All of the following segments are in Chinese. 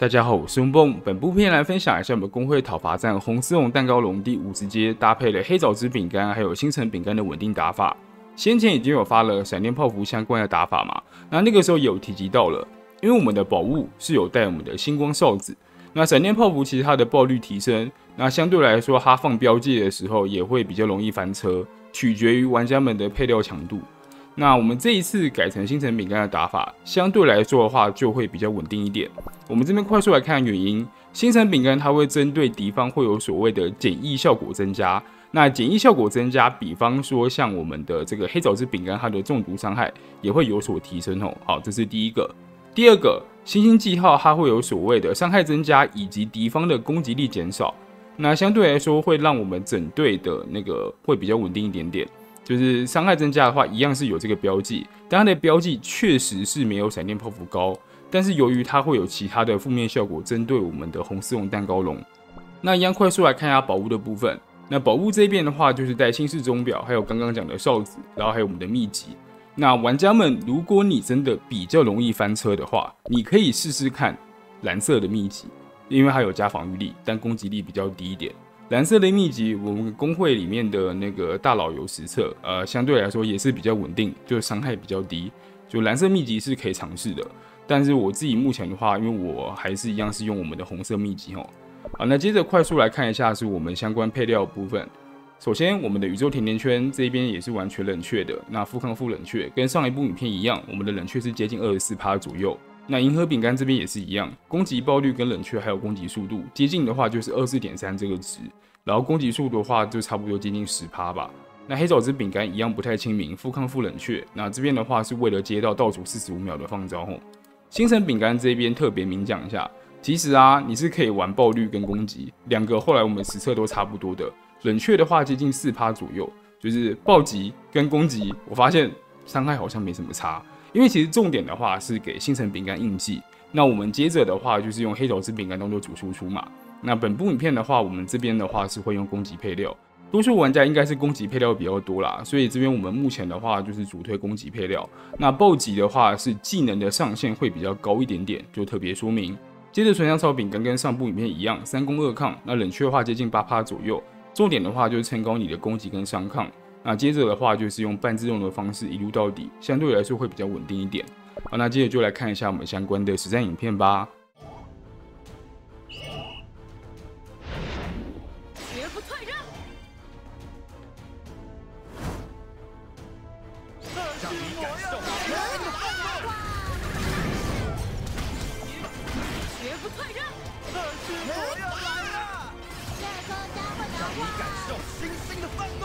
大家好，我是龙蹦。本部片来分享一下我们工会讨伐战红丝绒蛋糕龙第五十阶搭配了黑枣子饼干还有星辰饼干的稳定打法。先前已经有发了闪电泡芙相关的打法嘛？那那个时候有提及到了，因为我们的宝物是有带我们的星光哨子。那闪电泡芙其实它的爆率提升，那相对来说它放标记的时候也会比较容易翻车，取决于玩家们的配料强度。那我们这一次改成星辰饼干的打法，相对来说的话就会比较稳定一点。我们这边快速来看原因，星辰饼干它会针对敌方会有所谓的减益效果增加。那减益效果增加，比方说像我们的这个黑枣子饼干，它的中毒伤害也会有所提升哦。好，这是第一个。第二个，星星记号它会有所谓的伤害增加，以及敌方的攻击力减少。那相对来说会让我们整队的那个会比较稳定一点点。就是伤害增加的话，一样是有这个标记，但它的标记确实是没有闪电泡芙高。但是由于它会有其他的负面效果，针对我们的红丝绒蛋糕龙。那一样快速来看一下宝物的部分。那宝物这边的话，就是带新式钟表，还有刚刚讲的哨子，然后还有我们的秘籍。那玩家们，如果你真的比较容易翻车的话，你可以试试看蓝色的秘籍，因为它有加防御力，但攻击力比较低一点。蓝色的秘籍，我们工会里面的那个大佬有实测，呃，相对来说也是比较稳定，就伤害比较低。就蓝色秘籍是可以尝试的，但是我自己目前的话，因为我还是一样是用我们的红色秘籍哦。好，那接着快速来看一下是我们相关配料部分。首先，我们的宇宙甜甜圈这边也是完全冷却的，那富康富冷却跟上一部影片一样，我们的冷却是接近二十四趴左右。那银河饼干这边也是一样，攻击爆率跟冷却还有攻击速度接近的话就是二四点三这个值，然后攻击速度的话就差不多接近十趴吧。那黑枣子饼干一样不太亲民，富康富冷却。那这边的话是为了接到倒数四十五秒的放招吼。星辰饼干这边特别明讲一下，其实啊你是可以玩爆率跟攻击两个，后来我们实测都差不多的。冷却的话接近四趴左右，就是暴击跟攻击，我发现伤害好像没什么差。因为其实重点的话是给星辰饼干印记，那我们接着的话就是用黑枣子饼干当做主输出嘛。那本部影片的话，我们这边的话是会用攻击配料，多数玩家应该是攻击配料比较多啦，所以这边我们目前的话就是主推攻击配料。那暴击的话是技能的上限会比较高一点点，就特别说明。接着纯香草饼干跟上部影片一样，三攻二抗，那冷却的话接近八趴左右，重点的话就是撑高你的攻击跟伤抗。那接着的话就是用半自动的方式一路到底，相对来说会比较稳定一点。好，那接着就来看一下我们相关的实战影片吧。快扔！让你感受星星的愤怒。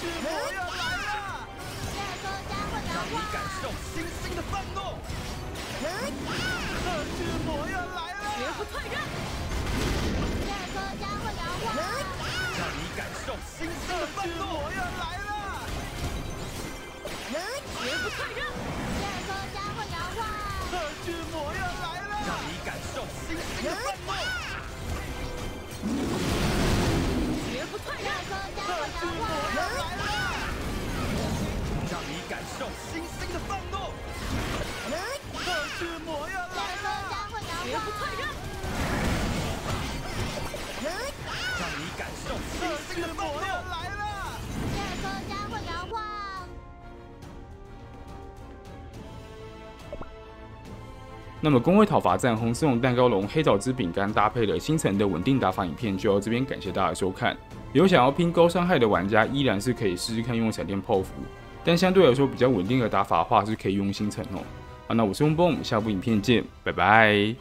巨魔要来了！让你感受星星的愤怒！巨魔要来了！绝不退让！巨魔要来了！绝不退让！来了下方将会摇晃那么工位讨伐战红色用蛋糕龙黑枣汁饼干搭配了星辰的稳定打法影片就到这边感谢大家收看。有想要拼高伤害的玩家依然是可以试试看用闪电泡芙但相对来说比较稳定的打法的话是可以用星辰哦。啊那我是用 boom 下部影片见拜拜。